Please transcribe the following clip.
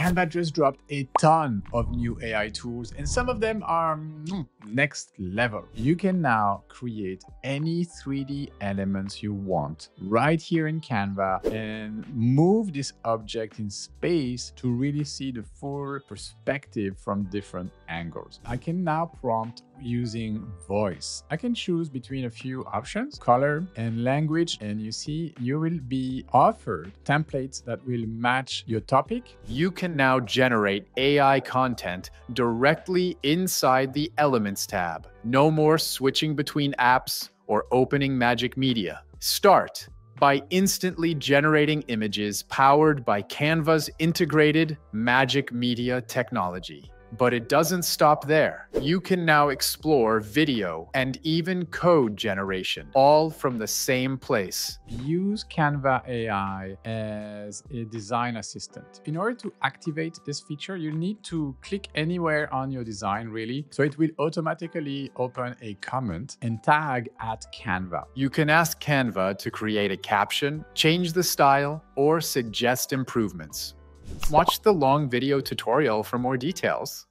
Canva just dropped a ton of new AI tools, and some of them are mm, next level. You can now create any 3D elements you want right here in Canva and move this object in space to really see the full perspective from different angles. I can now prompt using voice. I can choose between a few options, color and language, and you see you will be offered templates that will match your topic. You can now generate AI content directly inside the Elements tab. No more switching between apps or opening Magic Media. Start by instantly generating images powered by Canva's integrated Magic Media technology. But it doesn't stop there. You can now explore video and even code generation, all from the same place. Use Canva AI as a design assistant. In order to activate this feature, you need to click anywhere on your design, really. So it will automatically open a comment and tag at Canva. You can ask Canva to create a caption, change the style, or suggest improvements. Watch the long video tutorial for more details.